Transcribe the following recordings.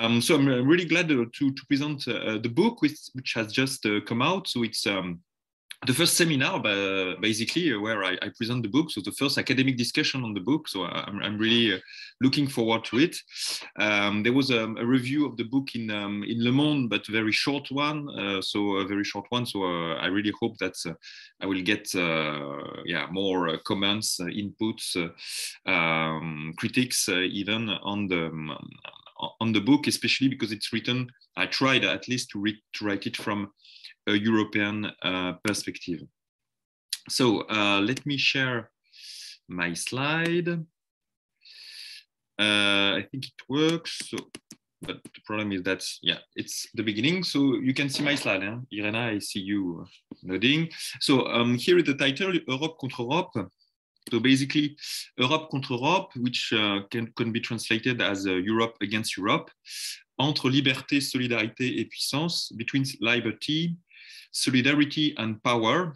Um, so I'm really glad to, to present uh, the book which, which has just uh, come out. So it's um, the first seminar basically where I, I, present the book. So the first academic discussion on the book. So i'm, I'm really uh, looking forward to it. Um, there was a, a, review of the book in um, in le monde but a very short one uh, so a very short one. So uh, i really hope that uh, i will get uh, yeah more uh, comments inputs um, critics even on the um, on the book especially because it's written i tried at least to, read, to write it from a European uh, perspective. So uh, let me share my slide. Uh, I think it works. So, but the problem is that, yeah, it's the beginning. So you can see my slide. Hein? Irena, I see you nodding. So um, here is the title, Europe contre Europe. So basically, Europe contre Europe, which uh, can, can be translated as uh, Europe against Europe, entre liberté, solidarité et puissance, between liberty, solidarity and power.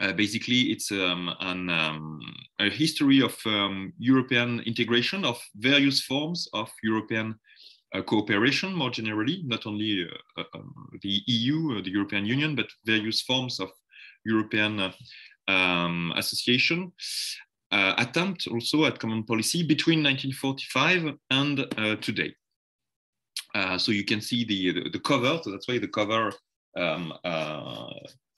Uh, basically, it's um, an, um, a history of um, European integration of various forms of European uh, cooperation more generally, not only uh, uh um, the EU, uh, the European Union, but various forms of European uh, um, association. attempt also at common policy between 1945 and today. so you can see the, the, the cover, so that's why the cover um, uh,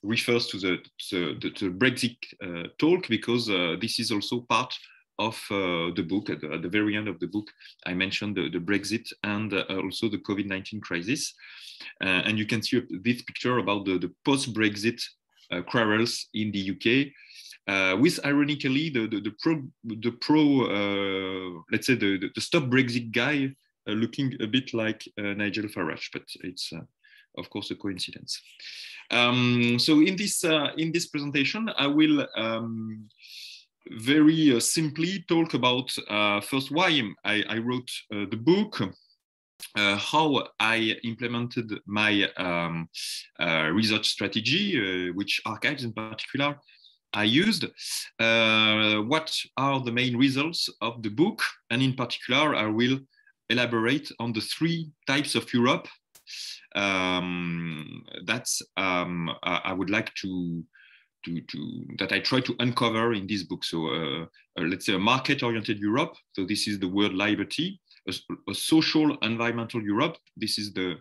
refers to the, to the, to the Brexit uh, talk because uh, this is also part of uh, the book at the, at the, very end of the book i mentioned the, the brexit and uh, also the covid-19 crisis uh, and you can see this picture about the, the post-brexit quarrels in the uk with ironically the, the, the pro, the pro let's say the, the, stop brexit guy looking a bit like nigel farage but it's of course, a coincidence. Um, so in this, uh, in this presentation, I will um, very uh, simply talk about uh, first why I, I wrote uh, the book, uh, how I implemented my um, uh, research strategy, which archives in particular I used, what are the main results of the book, and in particular, I will elaborate on the three types of Europe um, that's um, I would like to to, to, that I try to uncover in this book. So uh, uh, let's say a market-oriented Europe. So this is the word liberty. A, a social environmental Europe. This is the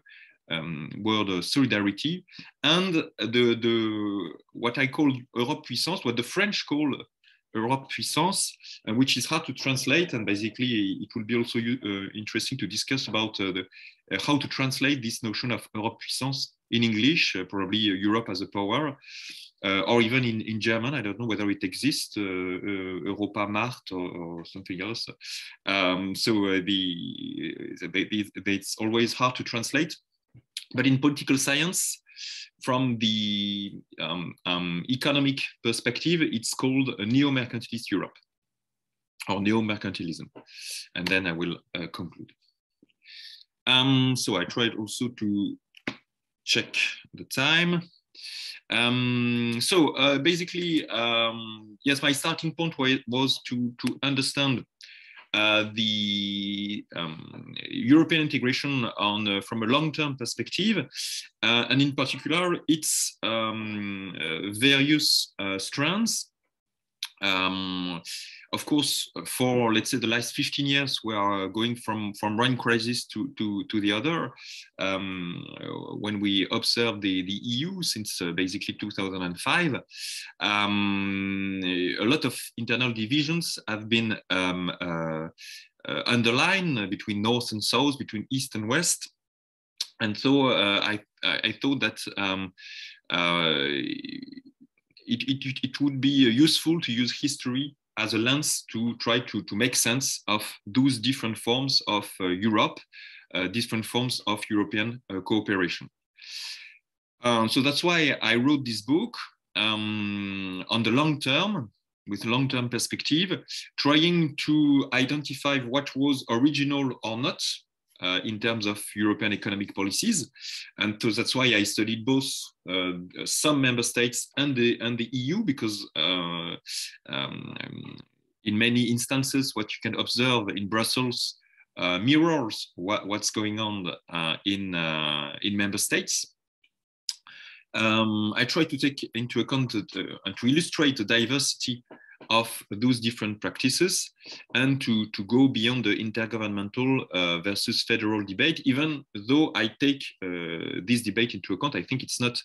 um, word solidarity, and the the what I call Europe puissance, what the French call Europe puissance, uh, which is hard to translate. And basically, it will be also uh, interesting to discuss about uh, the, uh, how to translate this notion of Europe puissance in English, uh, probably Europe as a power. Or even in, in German, I don't know whether it exists, Europa Macht or, or, something else. Um, so the, the, the, it's always hard to translate. But in political science, from the um, um, economic perspective, it's called a neo-mercantilist Europe or neo-mercantilism. And then I will uh, conclude. Um, so I tried also to check the time. Um, so uh, basically, um, yes, my starting point was to, to understand uh, the um, European integration on, uh, from a long-term perspective, uh, and in particular, its um, uh, various uh, strands. Of course, for let's say the last 15 years, we are going from from one crisis to to, to the other. Um, when we observe the, the EU since uh, basically 2005, um, a lot of internal divisions have been um, uh, uh, underlined between north and south, between east and west. And so uh, I, I thought that um, uh, it, it, it would be useful to use history as a lens to try to, to make sense of those different forms of uh, Europe, uh, different forms of European uh, cooperation. Um, so that's why I wrote this book um, on the long term, with long-term perspective, trying to identify what was original or not uh, in terms of European economic policies. And so that's why I studied both uh, some member states and the, and the EU, because uh, um, in many instances, what you can observe in Brussels uh, mirrors what, what's going on uh, in, uh, in member states. Um, I try to take into account and to illustrate the diversity of those different practices and to, to go beyond the intergovernmental uh, versus federal debate, even though I take uh, this debate into account, I think it's not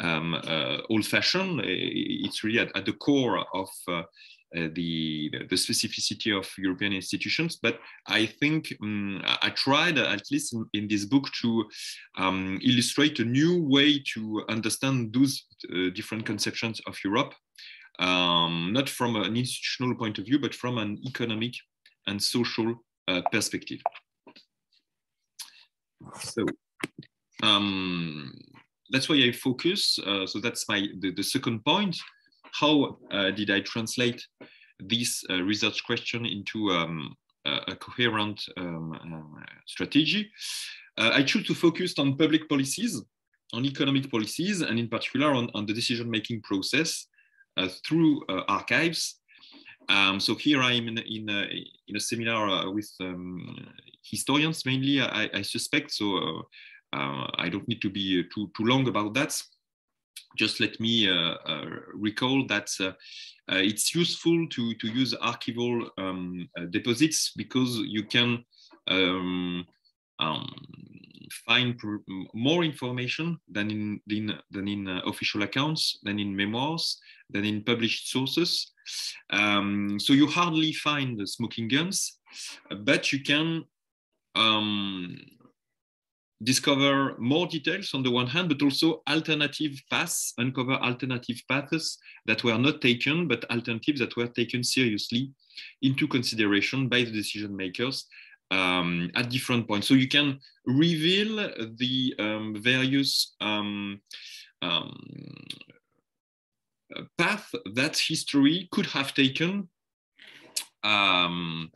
um, uh, old fashioned. It's really at, at the core of uh, uh, the, the specificity of European institutions. But I think um, I tried, at least in, in this book, to um, illustrate a new way to understand those uh, different conceptions of Europe um, not from an institutional point of view, but from an economic and social uh, perspective. So um, that's why I focus. Uh, so that's my the, the second point. How uh, did I translate this uh, research question into um, a, coherent um, uh, strategy? Uh, I choose to focus on public policies, on economic policies, and in particular on, on the decision-making process through uh, archives. Um, so here I am in, in, a, in a seminar uh, with um, historians mainly, I, I suspect. So I don't need to be too, too long about that just let me uh, uh, recall that uh, it's useful to, to use archival um, deposits because you can um, um, find more information than in, in than in uh, official accounts, than in memoirs, than in published sources. Um, so you hardly find smoking guns, but you can um, discover more details on the one hand, but also alternative paths, uncover alternative paths that were not taken, but alternatives that were taken seriously into consideration by the decision makers um, at different points. So you can reveal the um, various um, um path that history could have taken um,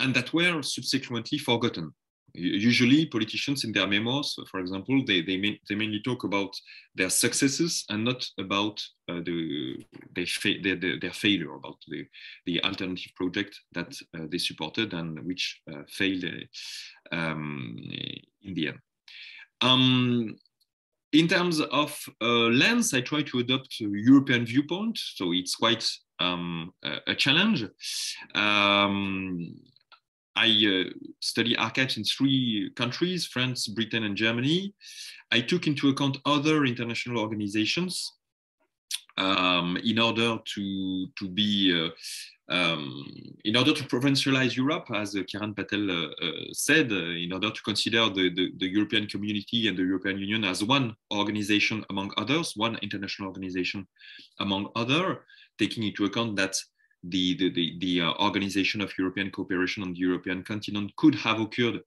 and that were subsequently forgotten usually politicians in their memos, for example, they, they, they mainly talk about their successes and not about uh, the, their, their, their, failure, about the, the alternative project that uh, they supported and which uh, failed uh, um, in the end. Um, in terms of uh, lens, I try to adopt a European viewpoint, so it's quite um, a, a, challenge. I uh, study archives in three countries, France, Britain, and Germany. I took into account other international organizations um, in order to, to be, uh, um, in order to provincialize Europe, as uh, Patel uh, uh, said, uh, in order to consider the, the, the, European community and the European Union as one organization among others, one international organization among other, taking into account that the, the, the, the uh, organization of European cooperation on the European continent could have occurred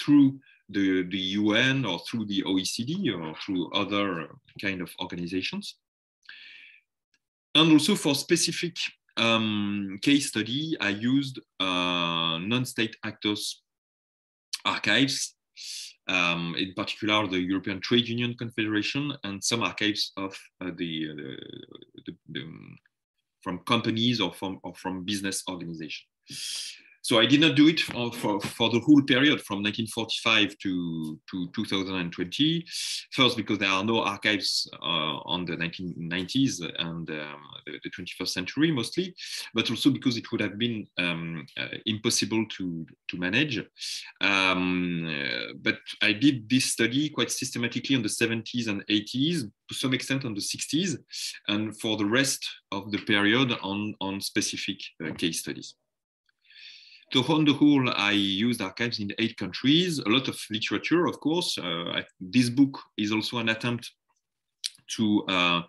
through the, the UN or through the OECD or through other kind of organizations. And also for specific um, case study, I used uh, non-state actors archives, um, in particular the European Trade Union Confederation and some archives of uh, the, uh, from companies or from, or from business organizations. So I did not do it for, for, for, the whole period from 1945 to, to 2020. First, because there are no archives uh, on the 1990s and um, the, the, 21st century mostly, but also because it would have been um, uh, impossible to, to manage. Um, uh, but I did this study quite systematically on the 70s and 80s, to some extent on the 60s, and for the rest of the period on, on specific uh, case studies. So on the whole, I used archives in eight countries, a lot of literature, of course. Uh, this book is also an attempt to uh,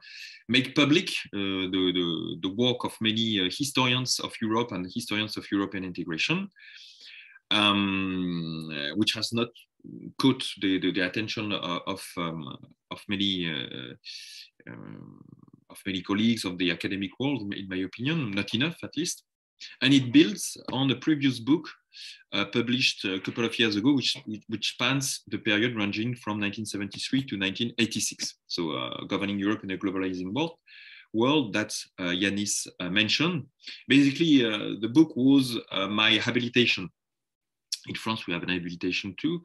make public uh, the, the, the, work of many uh, historians of Europe and historians of European integration, um, which has not caught the, the, the attention of, um, of many uh, um, of many colleagues of the academic world, in my opinion, not enough at least. And it builds on the previous book uh, published a couple of years ago, which, which spans the period ranging from 1973 to 1986. So uh, governing Europe in a globalizing world, world that uh, Yanis uh, mentioned. Basically, uh, the book was uh, my habilitation in France, we have an habilitation too,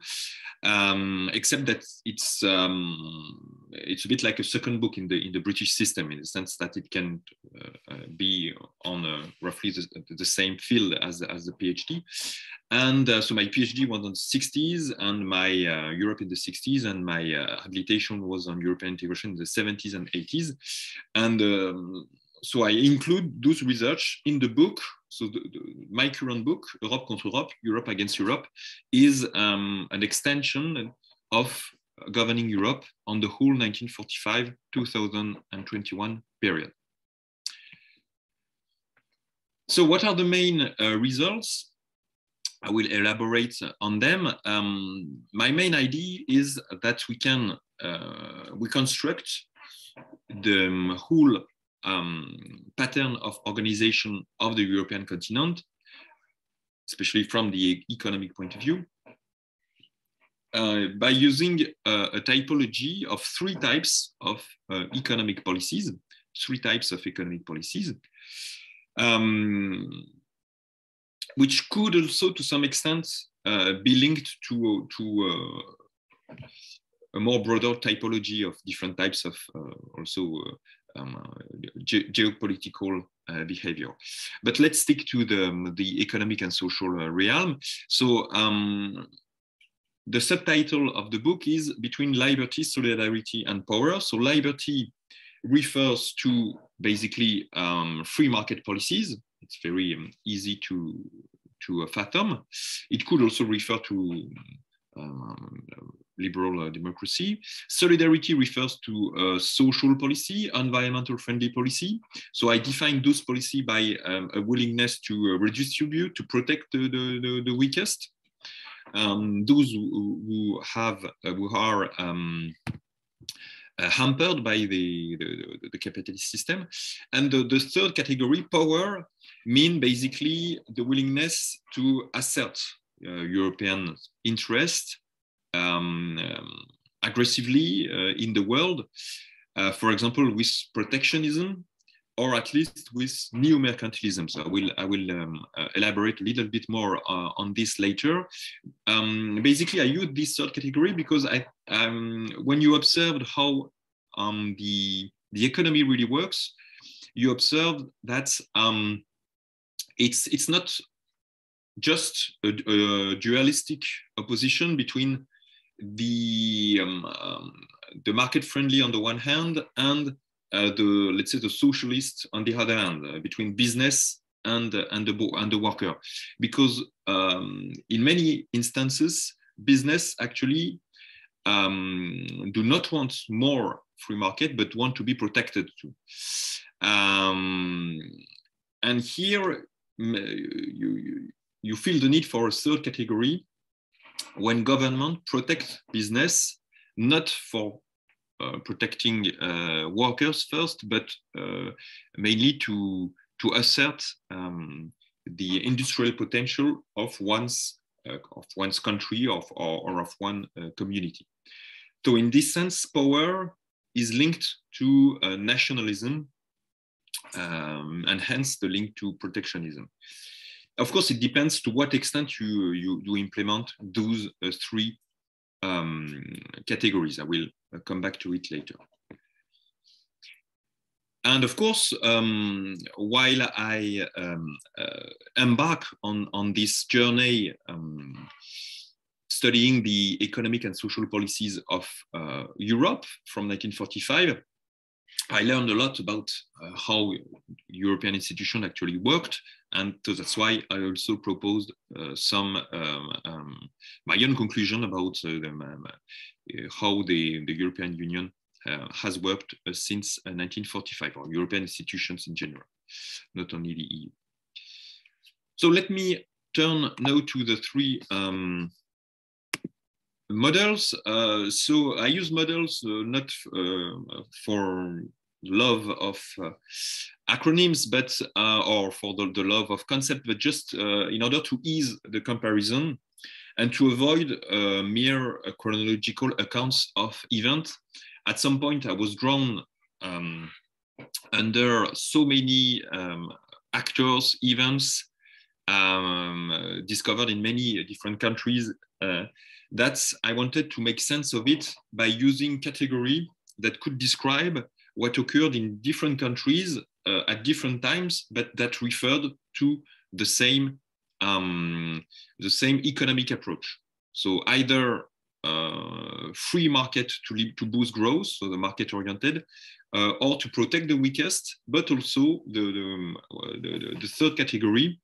um, except that it's um, it's a bit like a second book in the in the British system in the sense that it can be on uh, roughly the, the, same field as as the PhD. And uh, so my PhD was on 60s, and my uh, Europe in the 60s, and my uh, habilitation was on European integration in the 70s and 80s, and um, so I include those research in the book. So the, the, my current book, Europe contre Europe, Europe against Europe, is um, an extension of governing Europe on the whole 1945-2021 period. So what are the main uh, results? I will elaborate on them. Um, my main idea is that we can uh, we construct the whole um, pattern of organization of the European continent, especially from the economic point of view, uh, by using uh, a typology of three types of uh, economic policies, three types of economic policies, um, which could also, to some extent, uh, be linked to, to uh, a more broader typology of different types of uh, also um, ge geopolitical uh, behavior. But let's stick to the, um, the economic and social uh, realm. So um, the subtitle of the book is Between Liberty, Solidarity and Power. So liberty refers to basically um, free market policies. It's very um, easy to, to uh, fathom. It could also refer to um, liberal uh, democracy. Solidarity refers to uh, social policy, environmental friendly policy. So I define those policy by um, a willingness to uh, redistribute, to protect the, the, the weakest. Um, those who, who have, uh, who are um, uh, hampered by the, the, the, capitalist system. And the, the third category, power, mean basically the willingness to assert uh, European interest um, um, aggressively uh, in the world, uh, for example, with protectionism or at least with neo-mercantilism. So I will, I will um, uh, elaborate a little bit more uh, on this later. Um, basically, I use this third category because I, um, when you observed how um, the, the economy really works, you observe that um, it's, it's not just a, a, dualistic opposition between the um, um, the market friendly on the one hand and uh, the let's say the socialist on the other hand uh, between business and uh, and the and the worker. Because um, in many instances business actually um, do not want more free market but want to be protected too um, and here you, you feel the need for a third category when government protects business, not for uh, protecting uh, workers first, but uh, mainly to, to assert um, the industrial potential of one's, uh, of one's country or, or of one uh, community. So in this sense, power is linked to uh, nationalism um, and hence the link to protectionism of course, it depends to what extent you, you, you implement those uh, three um, categories. I will uh, come back to it later. And of course, um, while I um, uh, embark on, on this journey um, studying the economic and social policies of uh, Europe from 1945, I learned a lot about uh, how European institutions actually worked, and so that's why I also proposed uh, some um, um, my own conclusion about uh, um, uh, how the, the European Union uh, has worked since 1945, or European institutions in general, not only the EU. So let me turn now to the three um, models. Uh, so I use models uh, not uh, for love of acronyms, but or for the, the, love of concept, but just in order to ease the comparison and to avoid mere chronological accounts of events. At some point, I was drawn um, under so many um, actors, events, um, discovered in many different countries. Uh, that's I wanted to make sense of it by using category that could describe what occurred in different countries uh, at different times, but that referred to the same um, the same economic approach. So either uh, free market to, to boost growth, so the market oriented, uh, or to protect the weakest, but also the, the, the, the third category,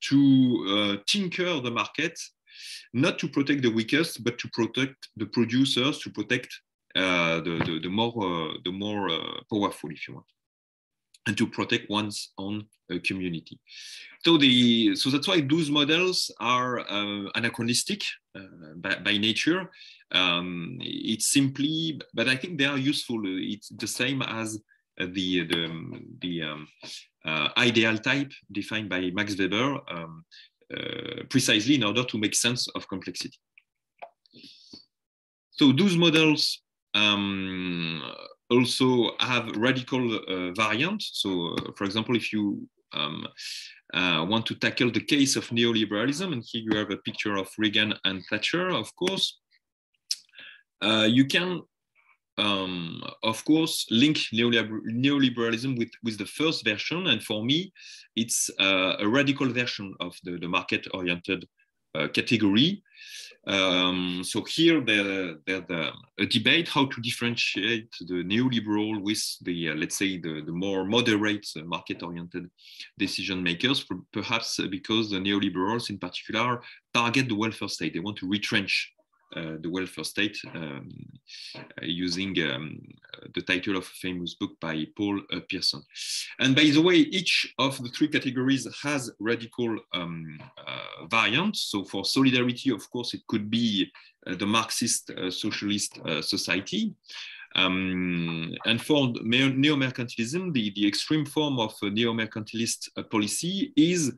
to uh, tinker the market, not to protect the weakest, but to protect the producers, to protect uh, the, the, the, more, uh, the more uh, powerful, if you want and to protect one's own uh, community. So, the, so that's why those models are uh, anachronistic by, by, nature. Um, it's simply, but I think they are useful. It's the same as the, the, the um, uh, ideal type defined by Max Weber um, precisely in order to make sense of complexity. So those models um, also have radical uh, variants. So, uh, for example, if you um, uh, want to tackle the case of neoliberalism, and here you have a picture of Reagan and Thatcher, of course, uh, you can, um, of course, link neoliber neoliberalism with, with the first version. And for me, it's uh, a radical version of the, the market-oriented uh, category. Um, so here there's the, a debate how to differentiate the neoliberal with the, uh, let's say, the, the more moderate uh, market-oriented decision makers, perhaps because the neoliberals in particular target the welfare state. They want to retrench the welfare state um, uh, using um, the title of a famous book by Paul uh, Pierson. And by the way, each of the three categories has radical um, variants. So for solidarity, of course, it could be the Marxist socialist society. Um, and for neo-mercantilism, the, the extreme form of neo-mercantilist uh, policy is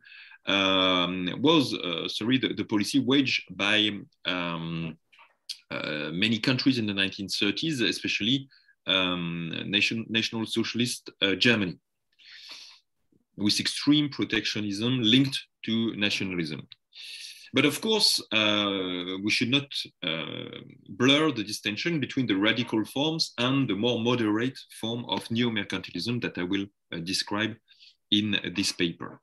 um, was uh, sorry the, the, policy waged by um, uh, many countries in the 1930s, especially um, nation, National Socialist uh, Germany, with extreme protectionism linked to nationalism. But of course, uh, we should not uh, blur the distinction between the radical forms and the more moderate form of neo-mercantilism that I will uh, describe in this paper.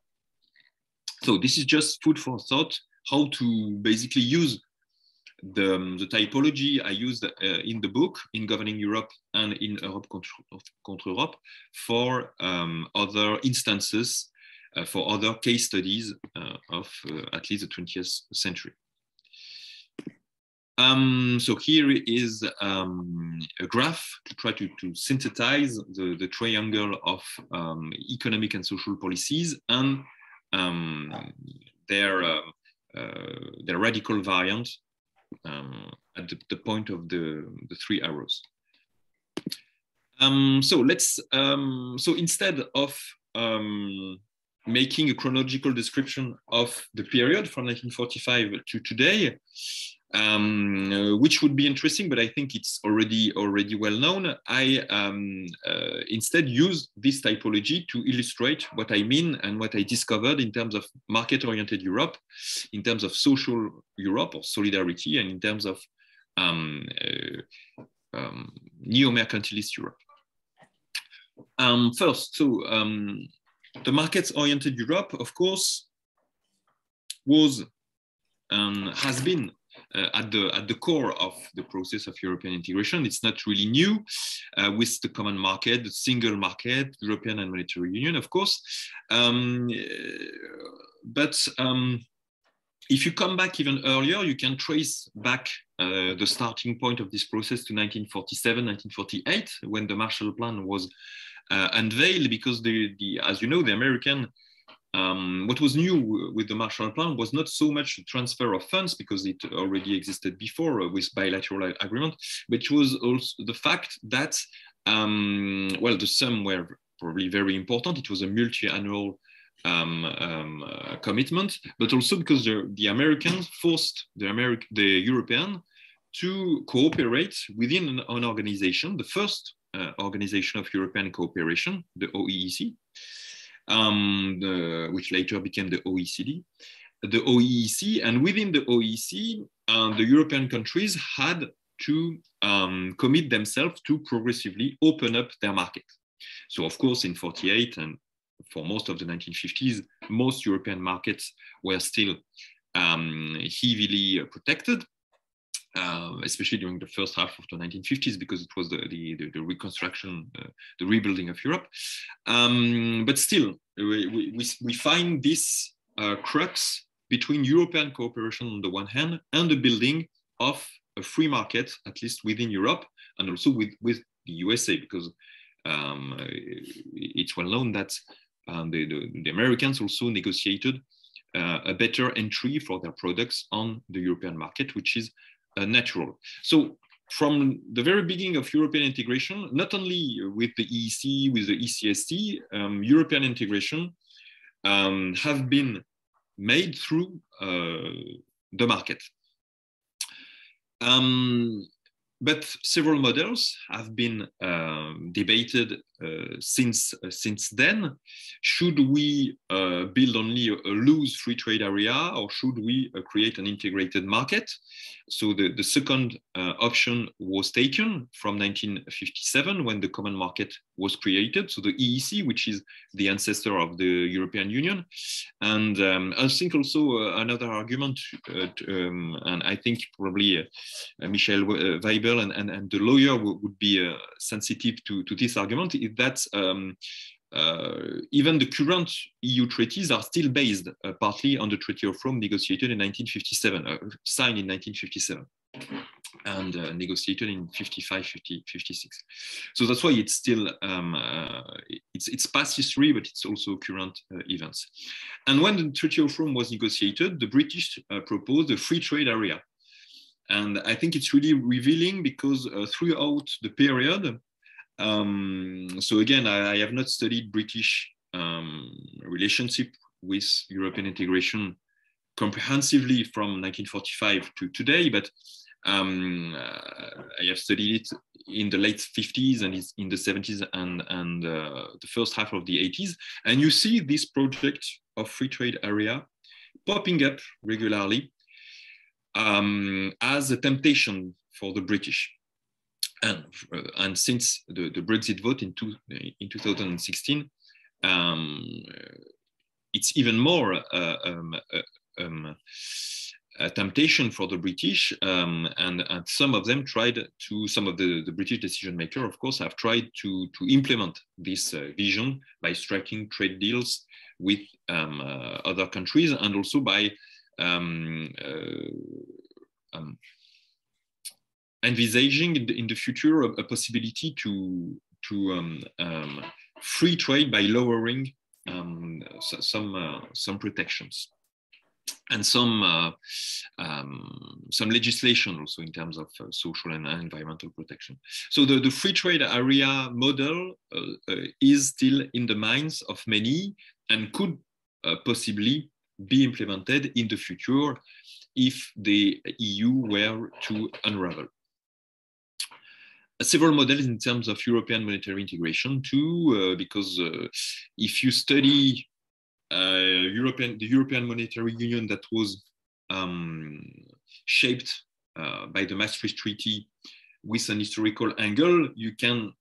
So this is just food for thought, how to basically use the, um, the typology I used uh, in the book, in Governing Europe and in Europe contre, contre Europe, for um, other instances, uh, for other case studies uh, of uh, at least the 20th century. Um, so here is um, a graph to try to, to synthesize the, the triangle of um, economic and social policies and um, their uh, uh, their radical variant um, at the, the, point of the, the three arrows. Um, so let's um, so instead of um, making a chronological description of the period from 1945 to today, um, uh, which would be interesting, but I think it's already already well known. I um, uh, instead use this typology to illustrate what I mean and what I discovered in terms of market-oriented Europe, in terms of social Europe or solidarity, and in terms of um, uh, um, neo-mercantilist Europe. Um, first, so um, the market-oriented Europe, of course, was um, has been uh, at the at the core of the process of European integration. It's not really new uh, with the common market, the single market, European and monetary union, of course. Um, but um, if you come back even earlier, you can trace back uh, the starting point of this process to 1947, 1948, when the Marshall Plan was uh, unveiled, because the, the, as you know, the American um, what was new with the Marshall Plan was not so much transfer of funds because it already existed before uh, with bilateral agreement, but was also the fact that, um, well, the sum were probably very important. It was a multi-annual um, um, uh, commitment, but also because the, the Americans forced the, Ameri the European to cooperate within an, an organization, the first uh, organization of European cooperation, the OEEC, um, the, which later became the OECD, the OEEC, and within the OEEC, uh, the European countries had to um, commit themselves to progressively open up their market. So, of course, in 48 and for most of the 1950s, most European markets were still um, heavily protected. Uh, especially during the first half of the 1950s, because it was the, the, the, the reconstruction, uh, the rebuilding of Europe. Um, but still, we, we, we find this uh, crux between European cooperation on the one hand and the building of a free market, at least within Europe, and also with, with the USA, because um, it's well known that um, the, the, the, Americans also negotiated uh, a better entry for their products on the European market, which is natural. So from the very beginning of European integration, not only with the EEC, with the ECSC, um, European integration um, have been made through uh, the market. Um, but several models have been um, debated uh, since uh, since then. Should we uh, build only a, a, loose free trade area, or should we uh, create an integrated market? So the, the second uh, option was taken from 1957 when the common market was created. So the EEC, which is the ancestor of the European Union. And um, I think also uh, another argument, uh, um, and I think probably uh, Michel uh, Weibel and, and, and, the lawyer would be uh, sensitive to, to this argument, that um, uh, even the current EU treaties are still based uh, partly on the Treaty of Rome negotiated in 1957, uh, signed in 1957 and uh, negotiated in 55, 50, 56. So that's why it's still, um, uh, it's, it's past history, but it's also current uh, events. And when the Treaty of Rome was negotiated, the British proposed a free trade area. And I think it's really revealing because throughout the period, um, so again, I, I, have not studied British um, relationship with European integration comprehensively from 1945 to today, but um, uh, I have studied it in the late 50s and in the 70s and, and uh, the first half of the 80s. And you see this project of free trade area popping up regularly um, as a temptation for the British and, and since the, the Brexit vote in, two, in 2016, um, it's even more uh, um, uh, um, a temptation for the British, um, and, and, some of them tried to, some of the, the British decision maker, of course, have tried to, to implement this uh, vision by striking trade deals with um, uh, other countries and also by um, uh, um envisaging in the, future a, possibility to to um, um, free trade by lowering um, so, some uh, some protections and some uh, um, some legislation also in terms of uh, social and environmental protection. So the, the free trade area model uh, uh, is still in the minds of many and could uh, possibly be implemented in the future if the EU were to unravel several models in terms of European monetary integration too, uh, because uh, if you study uh, European, the European Monetary Union that was um, shaped by the Maastricht Treaty with an historical angle, you can,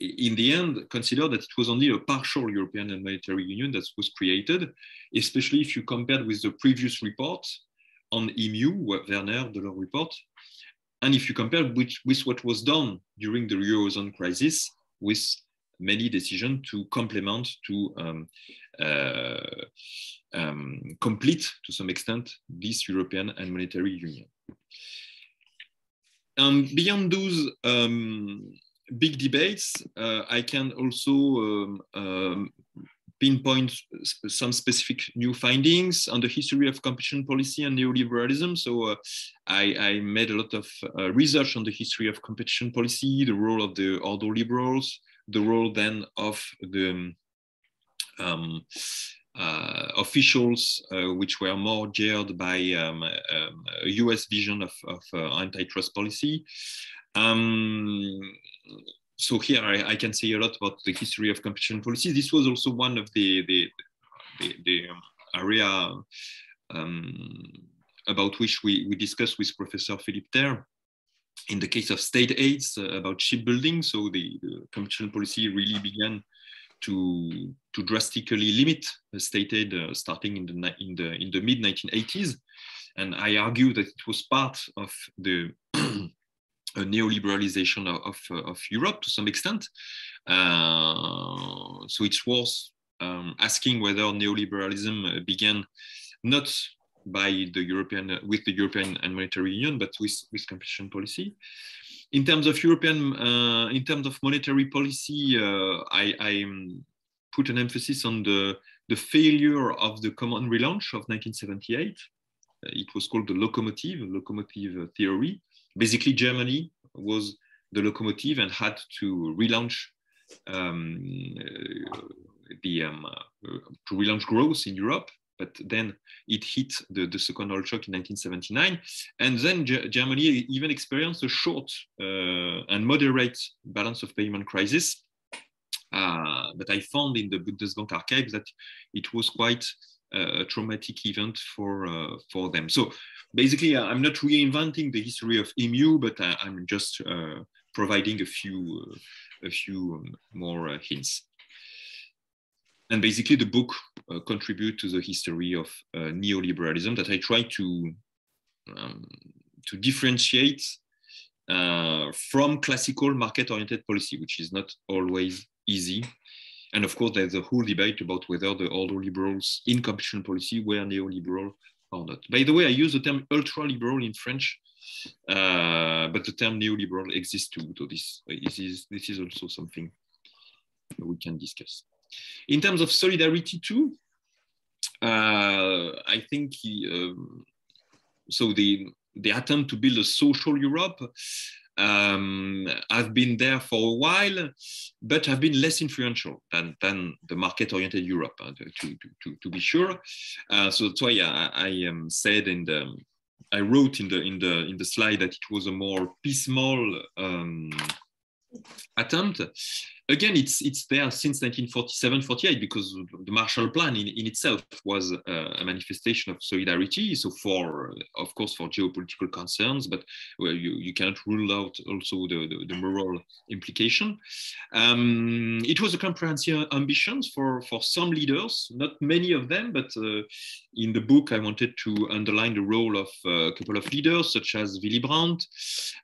in the end, consider that it was only a partial European Monetary Union that was created, especially if you compared with the previous report on EMU, Werner Delors report, and if you compare with, with what was done during the Eurozone crisis, with many decisions to complement, to um, uh, um, complete to some extent this European and monetary union. Um, beyond those um, big debates, uh, I can also um, um, pinpoint some specific new findings on the history of competition policy and neoliberalism. So uh, I, I, made a lot of uh, research on the history of competition policy, the role of the ordo liberals, the role then of the um, uh, officials, uh, which were more geared by um, um, a US vision of, of uh, antitrust policy. So here I, I, can say a lot about the history of competition policy. This was also one of the the, the, the um, area um, about which we, we discussed with Professor Philippe Terre in the case of state aids uh, about shipbuilding. So the, the competition policy really began to, to drastically limit state aid uh, starting in the, in the, in the mid 1980s. And I argue that it was part of the neoliberalization of, of, of, Europe to some extent. Uh, so it's worth um, asking whether neoliberalism began not by the European with the European and Monetary Union, but with, with competition policy. In terms of European, uh, in terms of monetary policy, uh, I, I put an emphasis on the, the failure of the common relaunch of 1978. Uh, it was called the locomotive, locomotive theory. Basically, Germany was the locomotive and had to relaunch um, uh, the um, uh, to relaunch growth in Europe but then it hit the, the second oil shock in 1979. And then G Germany even experienced a short uh, and moderate balance of payment crisis. Uh, but I found in the Bundesbank archives that it was quite a traumatic event for, uh, for them. So basically, I'm not reinventing the history of EMU, but I, am just uh, providing a few, uh, a few um, more hints and basically the book contribute to the history of neoliberalism that I try to um, to differentiate uh, from classical market-oriented policy, which is not always easy. And of course, there's a whole debate about whether the ordo liberals in competition policy were neoliberal or not. By the way, I use the term ultra-liberal in French, uh, but the term neoliberal exists too. So this, this, is, this is also something we can discuss. In terms of solidarity too, uh, I think he, um, so the the attempt to build a social Europe um, have been there for a while, but have been less influential than, than the market-oriented Europe, uh, to, to, to, be sure. Uh, so that's why I, I um, said in the, I wrote in the in the in the slide that it was a more piecemeal um, attempt again, it's it's there since 1947-48 because the Marshall Plan in, in itself was uh, a manifestation of solidarity. So for, of course, for geopolitical concerns, but well, you, you cannot rule out also the, the, the moral implication. Um, it was a comprehensive ambition for, for some leaders, not many of them, but uh, in the book, I wanted to underline the role of uh, a couple of leaders, such as Willy Brandt,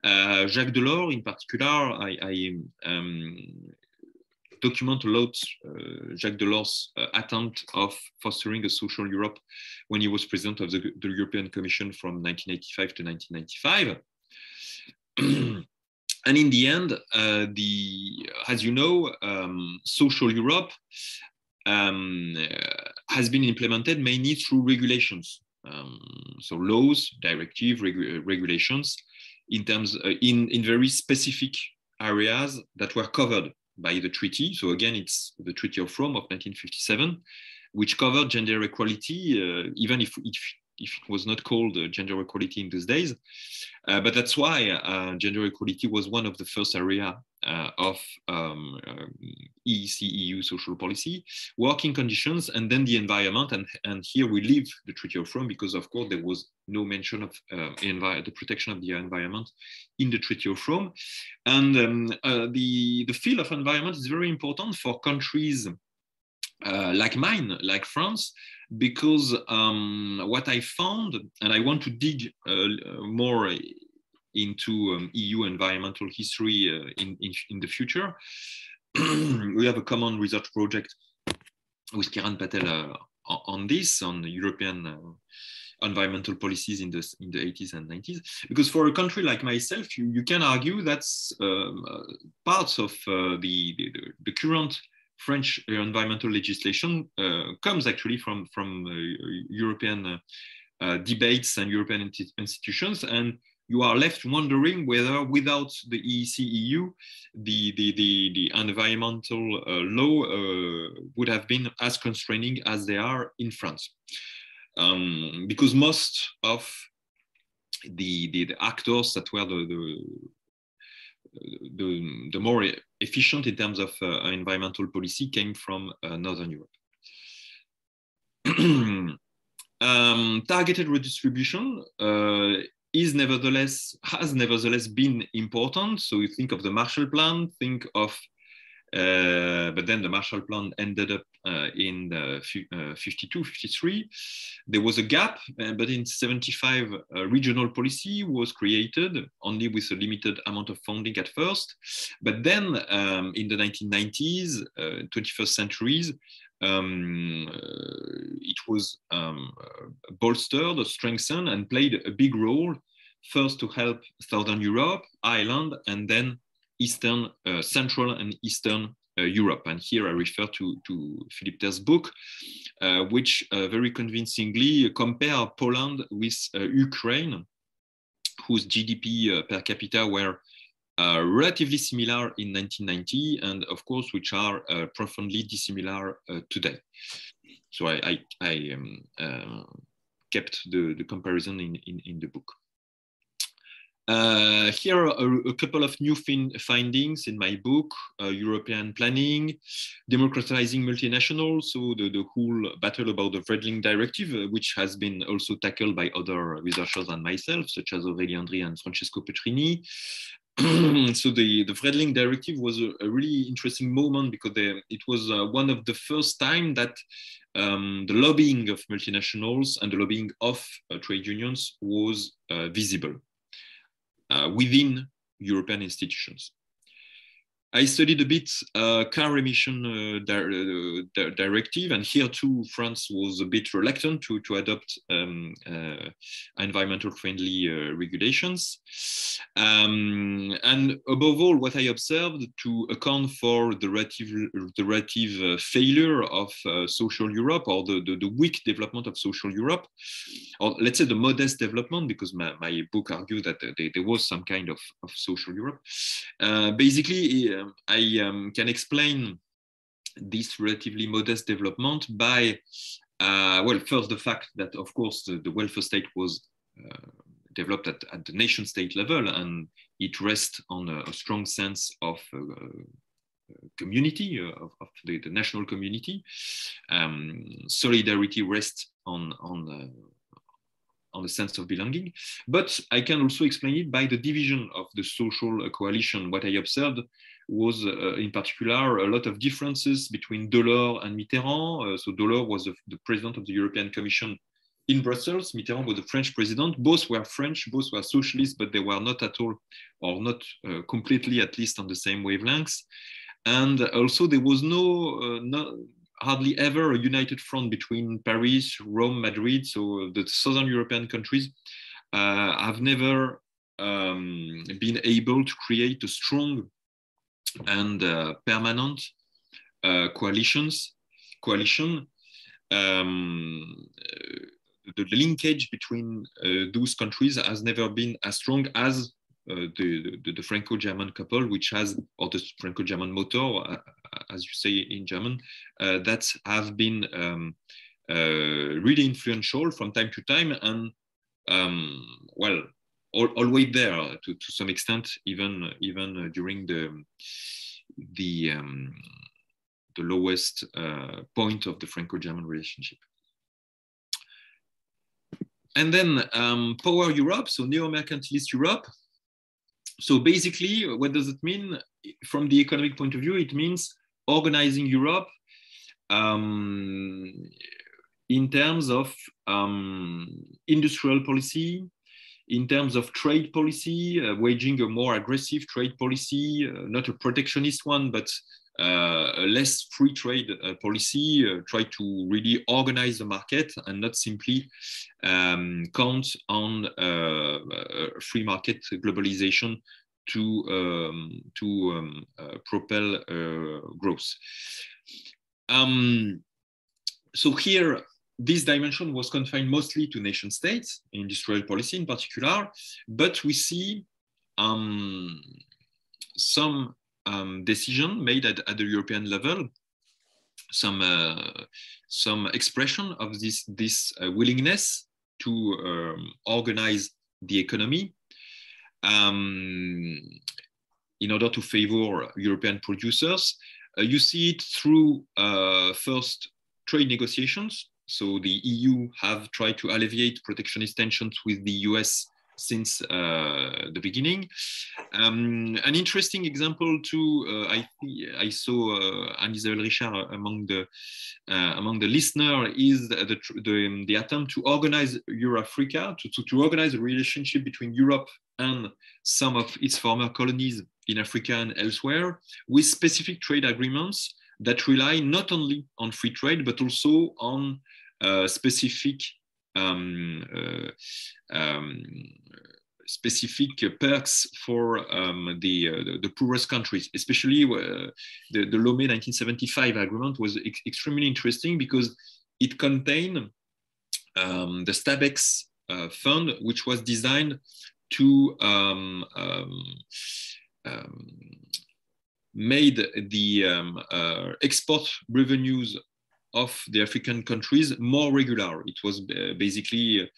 uh, Jacques Delors in particular. I, I um, document a lot uh, Jacques Delors' uh, attempt of fostering a social Europe when he was president of the, the European Commission from 1985 to 1995. and in the end, uh, the as you know, um, social Europe um, has been implemented mainly through regulations, um, so laws, directive, regu regulations, in terms uh, in in very specific areas that were covered by the treaty. So again, it's the Treaty of Rome of 1957, which covered gender equality, uh, even if, if, if, it was not called uh, gender equality in those days. Uh, but that's why uh, gender equality was one of the first area of um, EEC EU social policy, working conditions, and then the environment. And, and here we leave the Treaty of Rome because, of course, there was no mention of uh, the protection of the environment in the Treaty of Rome. And um, uh, the, the field of environment is very important for countries uh, like mine, like France, because um, what I found, and I want to dig uh, more into um, EU environmental history uh, in, in, in, the future. we have a common research project with Kiran Patel uh, on this, on European uh, environmental policies in the, in the 80s and 90s. Because for a country like myself, you, you can argue that um, uh, parts of uh, the, the, the, current French environmental legislation uh, comes actually from, from European debates and European institutions. And you are left wondering whether without the EEC EU, the, the, the, the environmental uh, law uh, would have been as constraining as they are in France. Um, because most of the, the, the, actors that were the, the the, the more efficient in terms of uh, environmental policy came from uh, Northern Europe. um, targeted redistribution uh, is nevertheless has nevertheless been important. So you think of the Marshall Plan, think of uh, but then the Marshall Plan ended up uh, in uh, 52, 53. There was a gap, uh, but in 75, uh, regional policy was created only with a limited amount of funding at first. But then um, in the 1990s, 21st uh, centuries, um, it was um, bolstered, strengthened, and played a big role first to help Southern Europe, Ireland, and then Eastern, uh, Central and Eastern uh, Europe. And here I refer to, to Philippe Ther's book, uh, which very convincingly compare Poland with Ukraine, whose GDP per capita were uh, relatively similar in 1990 and of course which are uh, profoundly dissimilar uh, today so i, I, I um, kept the, the comparison in, in, in the book uh, here are a, a, couple of new fin findings in my book, uh, European planning, democratizing multinationals, so the, the whole battle about the Vredeling Directive, uh, which has been also tackled by other researchers than myself, such as Aurélie Andry and Francesco Petrini. so the, the Vredeling Directive was a, a really interesting moment because they, it was uh, one of the first time that um, the lobbying of multinationals and the lobbying of uh, trade unions was uh, visible. Uh, within European institutions. I studied a bit uh, car emission uh, di uh, directive, and here too, France was a bit reluctant to, to adopt um, uh, environmental friendly uh, regulations. Um, and above all, what I observed to account for the relative, the relative uh, failure of social Europe or the, the, the, weak development of social Europe, or let's say the modest development, because my, my book argued that there, there was some kind of, of social Europe. basically, I um, can explain this relatively modest development by, uh, well, first the fact that, of course, the, the welfare state was uh, developed at, at, the nation state level and it rests on a, a strong sense of uh, community, uh, of, of the, the, national community. Um, solidarity rests on, on uh, on the sense of belonging. But I can also explain it by the division of the social coalition. What I observed was, uh, in particular, a lot of differences between Delors and Mitterrand. Uh, so Delors was the, the president of the European Commission in Brussels. Mitterrand was the French president. Both were French, both were socialists, but they were not at all, or not uh, completely, at least on the same wavelengths. And also, there was no, uh, no, hardly ever a united front between Paris, Rome, Madrid. So the southern European countries uh, have never um, been able to create a strong and uh, permanent uh, coalitions. Coalition. Um, the linkage between uh, those countries has never been as strong as uh, the, the, the Franco-German couple, which has, or the Franco-German motor, uh, as you say in German, uh, that have been um, really influential from time to time and, um, well, all, always there to, to some extent, even even during the the um, the lowest uh, point of the Franco-German relationship. And then um, Power Europe, so neo-mercantilist Europe, so basically, what does it mean? From the economic point of view, it means organizing Europe um, in terms of um, industrial policy, in terms of trade policy, uh, waging a more aggressive trade policy, uh, not a protectionist one, but uh, a less free trade uh, policy, uh, try to really organize the market and not simply um, count on uh, free market globalization to, um, to um, propel growth. Um, so here, this dimension was confined mostly to nation states, industrial policy in particular, but we see um, some um, decision made at, at, the European level, some uh, some expression of this this uh, willingness to um, organize the economy. Um, in order to favor European producers. you see it through first trade negotiations. So the EU have tried to alleviate protectionist tensions with the US since uh, the beginning. Um, an interesting example too, uh, I, I saw uh, Anne-Isabelle Richard among the, uh, among the listener is the, the, the, attempt to organize Eurafrica, to, to, to organize a relationship between Europe and some of its former colonies in Africa and elsewhere with specific trade agreements that rely not only on free trade, but also on specific um, uh, um, specific perks for um, the, uh, the, the poorest countries, especially uh, the, the Lomé 1975 agreement was ex extremely interesting because it contained um, the STABEX uh, fund, which was designed to um, um, um made the um, uh, export revenues of the African countries more regular. It was uh, basically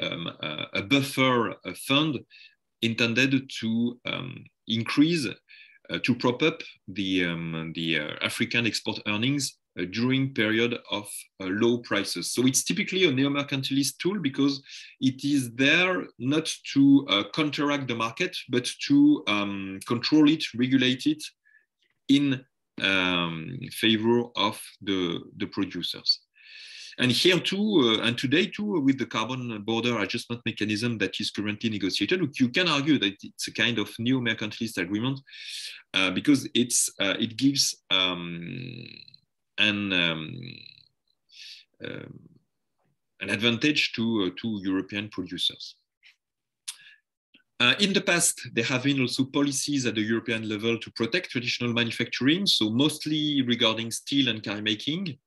um, a buffer fund intended to um, increase, uh, to prop up the, um, the uh, African export earnings uh, during period of uh, low prices. So it's typically a neo-mercantilist tool because it is there not to uh, counteract the market, but to um, control it, regulate it in um, favor of the, the producers. And here too, uh, and today too, with the carbon border adjustment mechanism that is currently negotiated, you can argue that it's a kind of new mercantilist agreement uh, because it's uh, it gives um, an um, um an advantage to uh, to European producers. Uh, in the past, there have been also policies at the European level to protect traditional manufacturing, so mostly regarding steel and car making,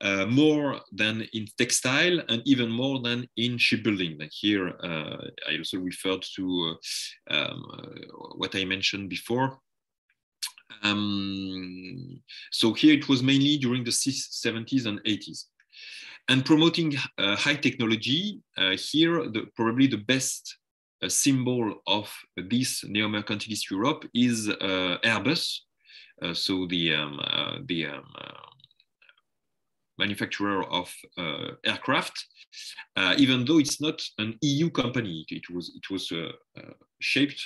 uh, more than in textile and even more than in shipbuilding. Here, uh, I also referred to uh, um, what I mentioned before. Um, so here it was mainly during the 70s and 80s. And promoting uh, high technology, uh, here the, probably the best a symbol of this neo-mercantilist Europe is uh, Airbus. Uh, so the, um, uh, the um, manufacturer of aircraft, even though it's not an EU company, it was, it was shaped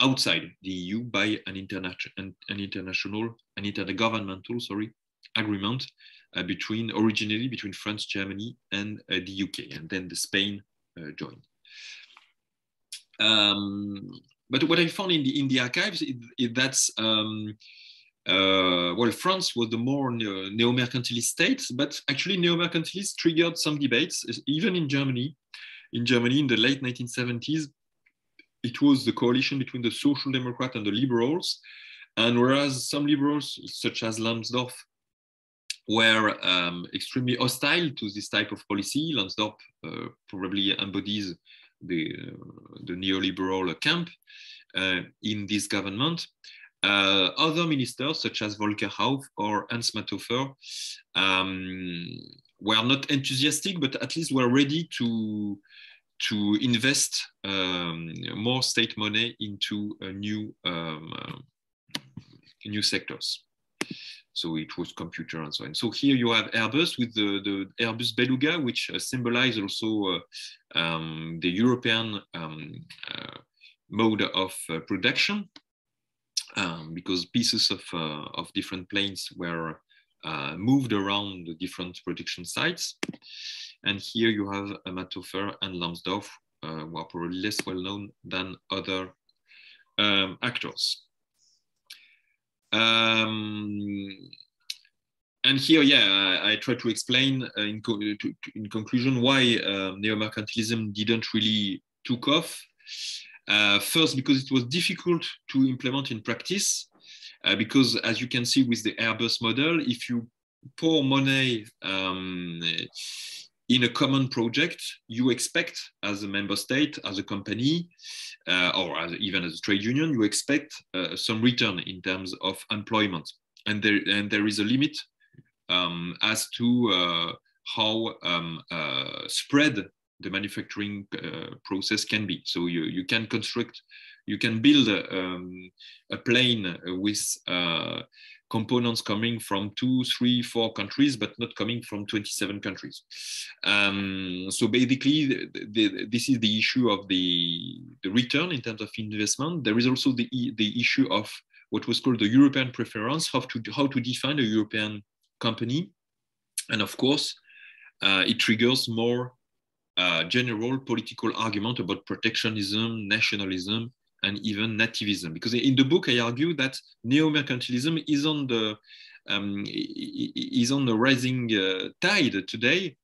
outside the EU by an, interna an, an international, an intergovernmental, sorry, agreement uh, between originally between France, Germany, and uh, the UK, and then the Spain uh, joined. Um, but what I found in the in the archives is, that um, uh, well, France was the more neo-mercantilist state, but actually neo-mercantilists triggered some debates, even in Germany. In Germany, in the late 1970s, it was the coalition between the Social Democrat and the Liberals. And whereas some liberals, such as Lambsdorff, were um, extremely hostile to this type of policy, Lambsdorff uh, probably embodies the, the neoliberal camp uh, in this government. Uh, other ministers, such as Volker Hauff or Hans Matthöfer, um, were not enthusiastic, but at least were ready to to invest um, more state money into new um, uh, new sectors. So it was computer and so on. So here you have Airbus with the, the Airbus Beluga, which uh, symbolize also uh, um, the European um, uh, mode of production, um, because pieces of, of different planes were moved around the different production sites. And here you have Matthöfer and Lambsdorff, who are probably less well known than other um, actors. Um, and here, yeah, I, I try to explain uh, in, co to, to, in, conclusion why uh, neo-mercantilism didn't really took off. Uh, first, because it was difficult to implement in practice, uh, because as you can see with the Airbus model, if you pour money um, in a common project, you expect as a member state, as a company, uh, or as, even as a trade union, you expect uh, some return in terms of employment. And there, and there is a limit um, as to uh, how um, uh, spread the manufacturing uh, process can be. So you, you can construct You can build a, um, a plane with uh, components coming from two, three, four countries, but not coming from 27 countries. Um, so basically, the, the, this is the issue of the, the return in terms of investment. There is also the, the issue of what was called the European preference, how to, how to define a European company. And of course, uh, it triggers more uh, general political argument about protectionism, nationalism, and even nativism. Because in the book, I argue that neo-mercantilism is on the um, is on the rising uh, tide today,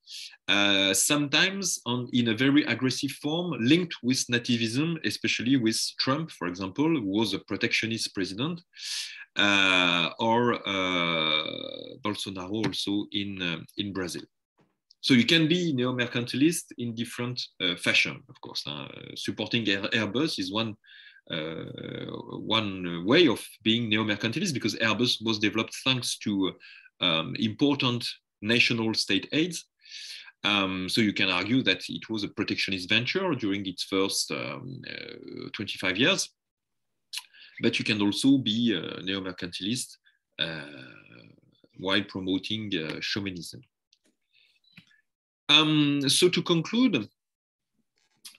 uh, sometimes on, in a very aggressive form, linked with nativism, especially with Trump, for example, who was a protectionist president, uh, or uh, Bolsonaro also in, uh, in Brazil. So you can be neo-mercantilist in different uh, fashion, of course. supporting Airbus is one uh, one way of being neo-mercantilist because Airbus was developed thanks to um, important national state aids. Um, so you can argue that it was a protectionist venture during its first um, uh, 25 years. But you can also be neo-mercantilist uh, while promoting uh, chauvinism. Um, so to conclude,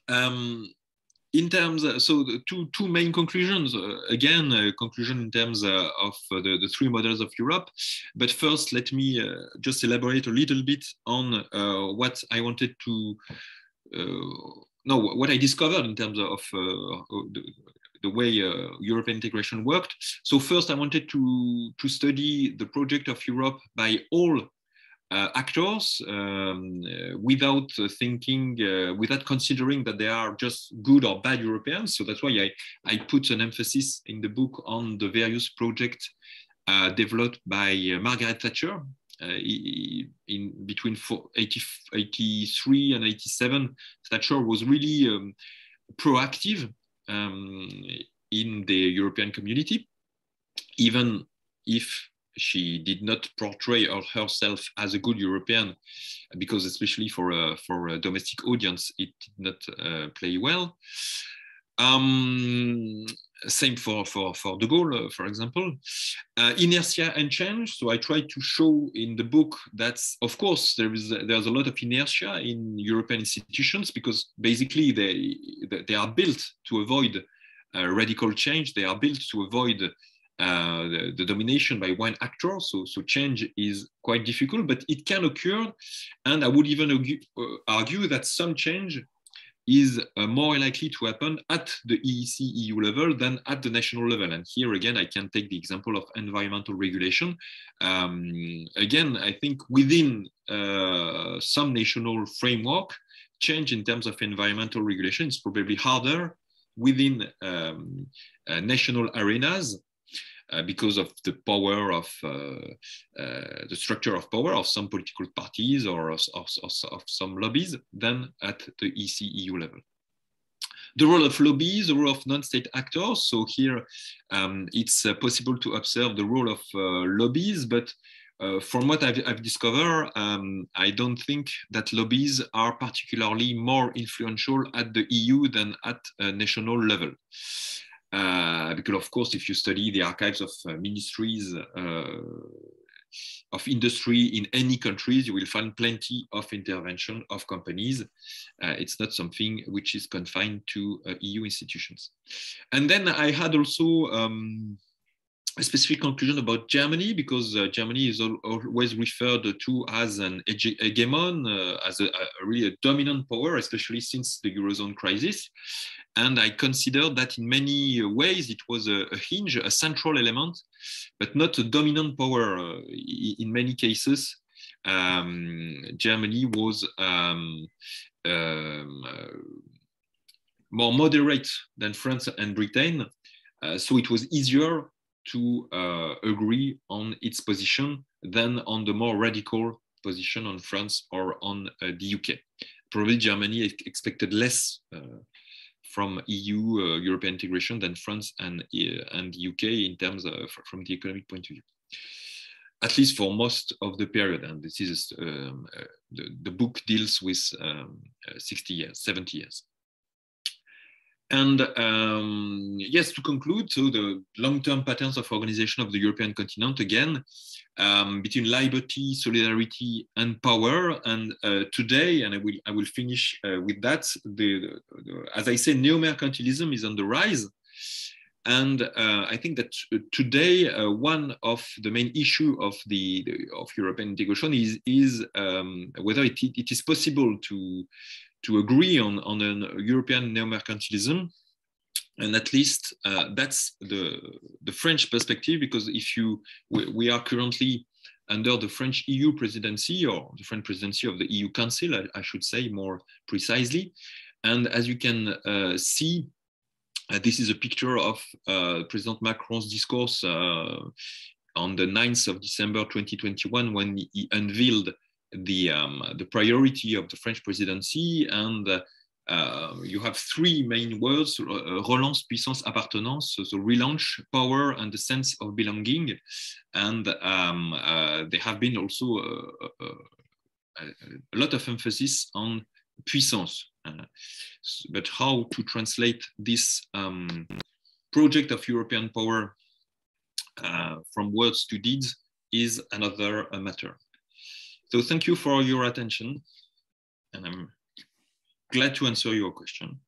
um, in terms of, so the two two main conclusions uh, again uh, conclusion in terms uh, of uh, the, the three models of europe. But first let me uh, just elaborate a little bit on uh, what i wanted to no what i discovered in terms of the, the way european integration worked. So first i wanted to to study the project of europe by all uh, actors um, uh, without uh, thinking, without considering that they are just good or bad Europeans. So that's why I, I put an emphasis in the book on the various projects developed by Margaret Thatcher uh, in between 80, 83 and 87, Thatcher was really um, proactive um, in the European community, even if she did not portray herself as a good European because especially for a, for a domestic audience, it did not uh, play well. Um, same for, for, for De Gaulle, uh, for example. Uh, inertia and change. So I try to show in the book that, of course, there is there's a lot of inertia in European institutions because basically they, they are built to avoid uh, radical change. They are built to avoid uh, the, domination by one actor. So, so change is quite difficult, but it can occur. And I would even argue, uh, argue that some change is uh, more likely to happen at the EEC EU level than at the national level. And here again, I can take the example of environmental regulation. Um, again, I think within uh, some national framework, change in terms of environmental regulation is probably harder within um, uh, national arenas uh, because of the power of uh, uh, the structure of power of some political parties or of, of, of some lobbies than at the EC-EU level the role of lobbies, the role of non-state actors. So here um, it's uh, possible to observe the role of uh, lobbies, but uh, from what I've, I've discovered, um, I don't think that lobbies are particularly more influential at the EU than at a national level. Uh, because of course, if you study the archives of uh, ministries uh, of industry in any countries, you will find plenty of intervention of companies. Uh, it's not something which is confined to uh, EU institutions. And then I had also um, a specific conclusion about Germany because uh, Germany is al always referred to as an hegemon, as a, a, really a dominant power, especially since the Eurozone crisis. And I consider that in many ways it was a, a hinge, a central element, but not a dominant power. Uh, in many cases, um, Germany was um, um, uh, more moderate than France and Britain. Uh, so it was easier to uh, agree on its position than on the more radical position on France or on uh, the UK. Probably Germany expected less uh, from EU uh, European integration than France and, uh, and the UK in terms of from the economic point of view. At least for most of the period, and this is um, uh, the, the book deals with um, 60 years, 70 years. And um, yes, to conclude, so the long-term patterns of organization of the European continent, again, um, between liberty, solidarity, and power. And uh, today, and I will, I will finish uh, with that, the, the, the, as I say, neo-mercantilism is on the rise. And uh, I think that today, uh, one of the main issue of the, the of European integration is, is um, whether it, it is possible to, to agree on, on a European neo-mercantilism. And at least uh, that's the, the French perspective, because if you, we, we, are currently under the French EU presidency or the French presidency of the EU Council, I, I should say more precisely. And as you can uh, see, uh, this is a picture of uh, President Macron's discourse uh, on the 9th of December 2021 when he unveiled the, um, the priority of the French presidency. And uh, you have three main words, uh, relance, puissance, appartenance, so, so, relaunch, power, and the sense of belonging. And um, uh, there have been also a lot of emphasis on puissance. Uh, but how to translate this um, project of European power uh, from words to deeds is another uh, matter. So thank you for your attention, and I'm glad to answer your question.